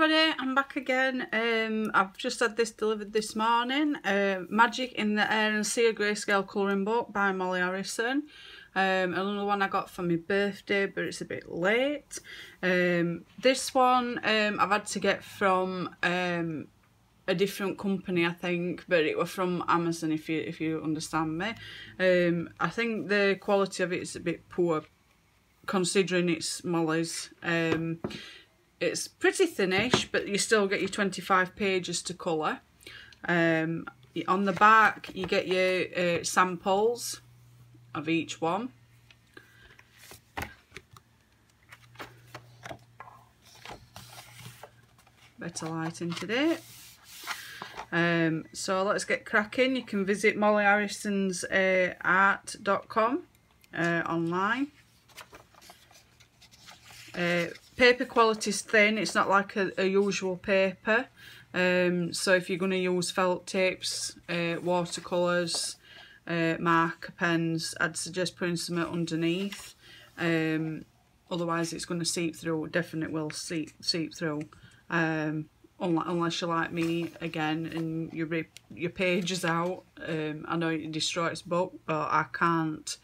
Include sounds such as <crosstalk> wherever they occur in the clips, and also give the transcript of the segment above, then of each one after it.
everybody, I'm back again. Um, I've just had this delivered this morning. Uh, Magic in the Air and Sea a Grayscale colouring book by Molly Harrison. Um, another one I got for my birthday, but it's a bit late. Um, this one um, I've had to get from um, a different company, I think, but it was from Amazon, if you if you understand me. I think the quality of it is a bit poor, considering it's Molly's. It's pretty thinnish, but you still get your 25 pages to colour. Um, on the back, you get your uh, samples of each one. Better lighting today. Um, so let's get cracking. You can visit Molly Harrison's uh, art.com uh, online. Uh, paper quality is thin, it's not like a, a usual paper. Um, so if you're going to use felt tips, uh, watercolours, uh, marker pens, I'd suggest putting some underneath. Um, otherwise it's going to seep through, definitely will seep, seep through. Um, unless you're like me again and you rip your pages out. Um, I know it destroys book, but I can't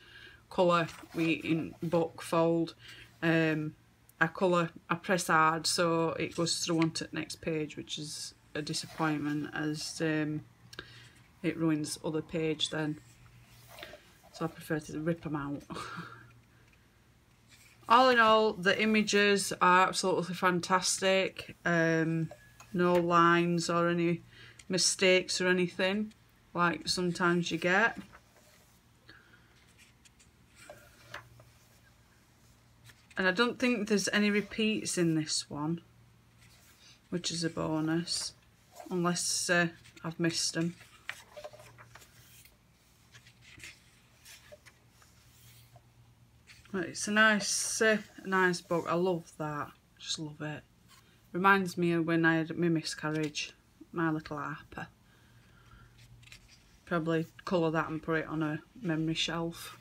colour we in book fold. Um, I colour, I press hard so it goes through onto the next page which is a disappointment as um, it ruins other page then. So I prefer to rip them out. <laughs> all in all, the images are absolutely fantastic. Um, no lines or any mistakes or anything like sometimes you get. And I don't think there's any repeats in this one, which is a bonus, unless uh, I've missed them. It's a nice, uh, nice book. I love that. Just love it. Reminds me of when I had my miscarriage, my little Harper. Probably colour that and put it on a memory shelf.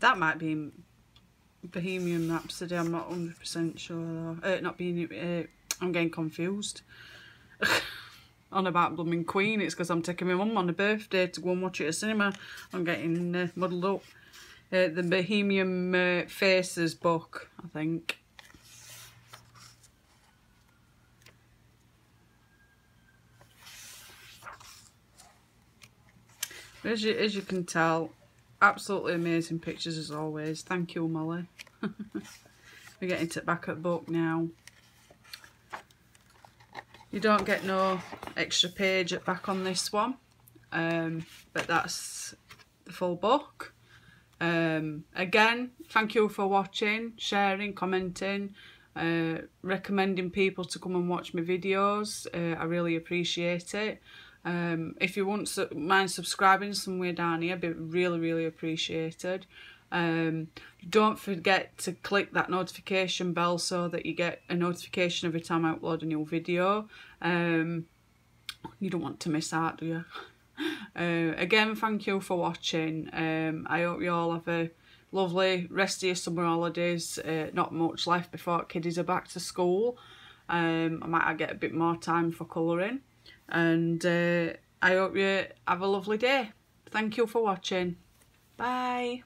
That might be Bohemian Rhapsody, I'm not 100% sure though. Uh, not being, uh, I'm getting confused. <laughs> on about blooming Queen, it's because I'm taking my mum on a birthday to go and watch it at cinema. I'm getting uh, muddled up. Uh, the Bohemian uh, Faces book, I think. As you, as you can tell, absolutely amazing pictures as always. Thank you, Molly. <laughs> We're getting to back at book now. You don't get no extra page at back on this one, um, but that's the full book. Um, again, thank you for watching, sharing, commenting, uh, recommending people to come and watch my videos. Uh, I really appreciate it. Um, if you wouldn't su mind subscribing somewhere down here, be really, really appreciated. Um, don't forget to click that notification bell so that you get a notification every time I upload a new video. Um, you don't want to miss out, do you? <laughs> Uh, again, thank you for watching. Um, I hope you all have a lovely rest of your summer holidays. Uh, not much left before kiddies are back to school. Um, I might get a bit more time for colouring and uh, I hope you have a lovely day. Thank you for watching. Bye.